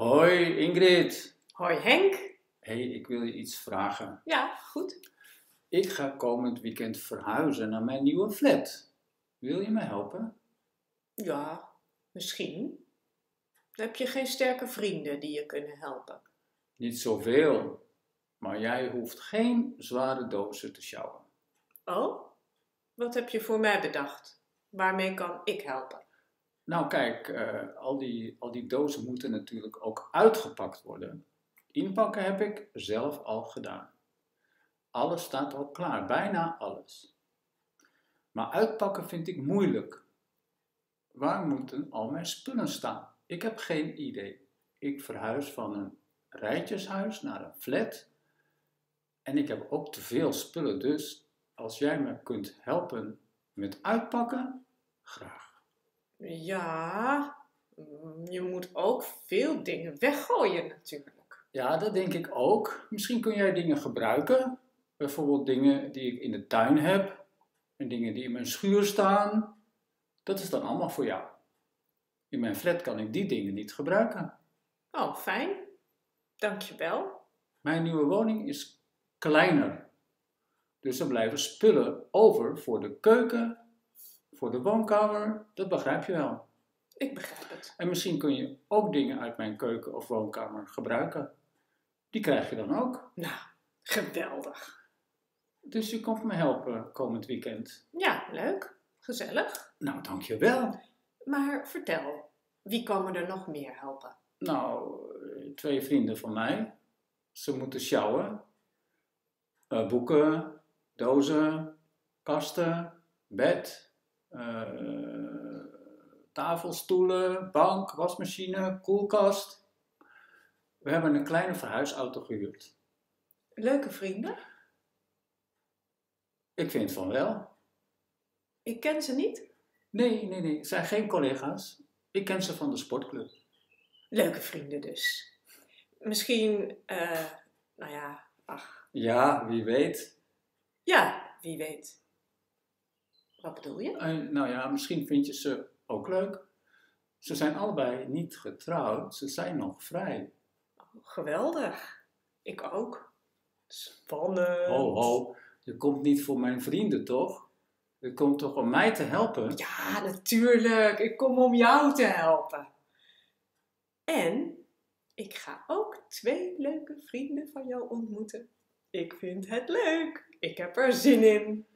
Hoi Ingrid. Hoi Henk. Hé, hey, ik wil je iets vragen. Ja, goed. Ik ga komend weekend verhuizen naar mijn nieuwe flat. Wil je me helpen? Ja, misschien. Heb je geen sterke vrienden die je kunnen helpen? Niet zoveel, maar jij hoeft geen zware dozen te sjouwen. Oh? Wat heb je voor mij bedacht? Waarmee kan ik helpen? Nou kijk, eh, al, die, al die dozen moeten natuurlijk ook uitgepakt worden. Inpakken heb ik zelf al gedaan. Alles staat al klaar, bijna alles. Maar uitpakken vind ik moeilijk. Waar moeten al mijn spullen staan? Ik heb geen idee. Ik verhuis van een rijtjeshuis naar een flat. En ik heb ook te veel spullen, dus als jij me kunt helpen met uitpakken, graag. Ja, mm, je moet ook veel dingen weggooien natuurlijk. Ja, dat denk ik ook. Misschien kun jij dingen gebruiken. Bijvoorbeeld dingen die ik in de tuin heb en dingen die in mijn schuur staan. Dat is dan allemaal voor jou. In mijn flat kan ik die dingen niet gebruiken. Oh, fijn. Dankjewel. Mijn nieuwe woning is kleiner. Dus er blijven spullen over voor de keuken, voor de woonkamer. Dat begrijp je wel. Ik begrijp het. En misschien kun je ook dingen uit mijn keuken of woonkamer gebruiken. Die krijg je dan ook. Nou, geweldig. Dus je komt me helpen komend weekend. Ja, leuk. Gezellig. Nou, dankjewel. Maar vertel, wie komen er nog meer helpen? Nou, twee vrienden van mij. Ze moeten sjouwen. Uh, boeken, dozen, kasten, bed, uh, tafelstoelen, bank, wasmachine, koelkast. We hebben een kleine verhuisauto gehuurd. Leuke vrienden? Ik vind van wel. Ik ken ze niet? Nee, nee, nee. Ze zijn geen collega's. Ik ken ze van de sportclub. Leuke vrienden dus. Misschien, uh, nou ja, ach. Ja, wie weet. Ja, wie weet. Wat bedoel je? Uh, nou ja, misschien vind je ze ook leuk. Ze zijn allebei niet getrouwd, ze zijn nog vrij. Oh, geweldig. Ik ook. Spannend. Ho, ho. Je komt niet voor mijn vrienden, toch? Je komt toch om mij te helpen? Ja, natuurlijk. Ik kom om jou te helpen. En ik ga ook twee leuke vrienden van jou ontmoeten. Ik vind het leuk. Ik heb er zin in.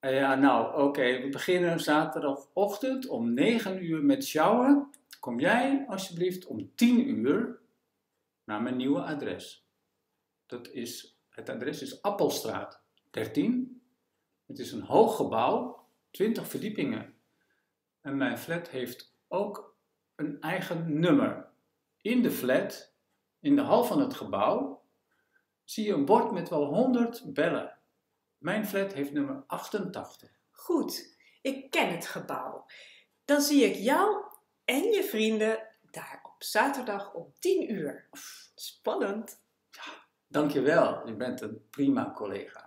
Ja, nou, oké. We beginnen zaterdagochtend om 9 uur met sjouwen. Kom jij alsjeblieft om 10 uur naar mijn nieuwe adres. Dat is, het adres is Appelstraat 13. Het is een hoog gebouw, 20 verdiepingen. En mijn flat heeft ook een eigen nummer. In de flat, in de hal van het gebouw, zie je een bord met wel 100 bellen. Mijn flat heeft nummer 88. Goed, ik ken het gebouw. Dan zie ik jou en je vrienden daar op zaterdag om 10 uur. Spannend. Ja, dankjewel, je bent een prima collega.